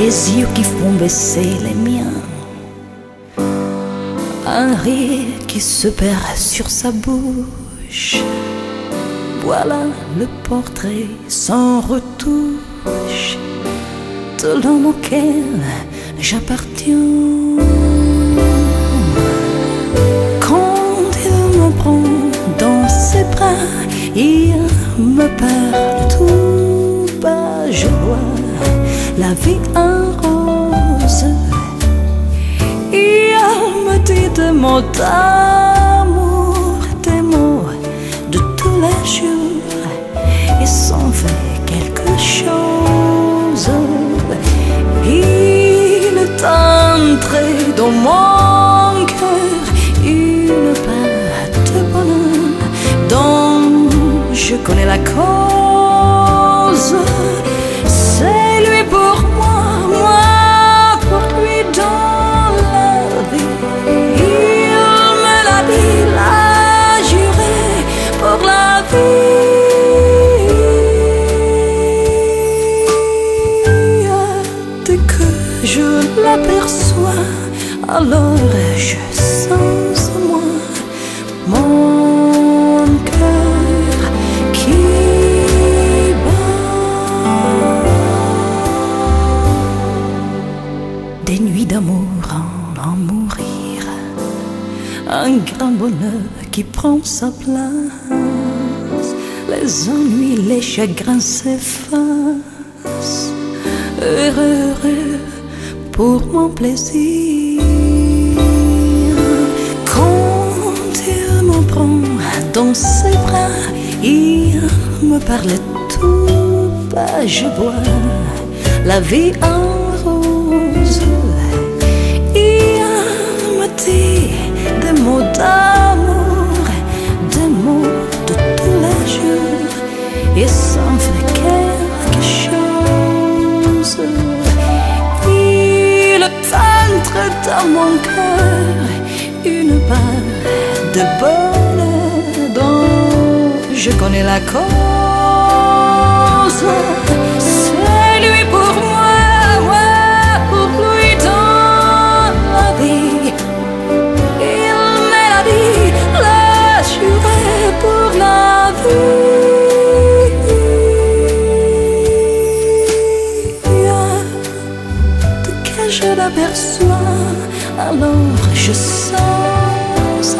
des yeux qui font baisser les miens, un rire qui se perd sur sa bouche. Voilà le portrait sans retouche de l'homme auquel j'appartiens. Quand il me prend dans ses bras, il me parle tout bas, je vois la vie en rose. Il me dit des mots d'amour, des mots de tous les jours, et s'en fait quelque chose. Il est entré dans mon cœur une part de bonheur dont je connais la cause. Alors je sens en moi mon cœur qui bat. Des nuits d'amour en en mourir, un grand bonheur qui prend sa place. Les ennuis, les chagrins s'effacent. Heureux, heureux pour mon plaisir. Quand il me prend dans ses bras, il me parle tout bas, je vois la vie en dans mon cœur une part de bonheur dont je connais la cause. C'est lui pour moi, moi pour lui dans la vie. Il me l'a dit, l'a juré pour la vie. je l'aperçois, alors je sens.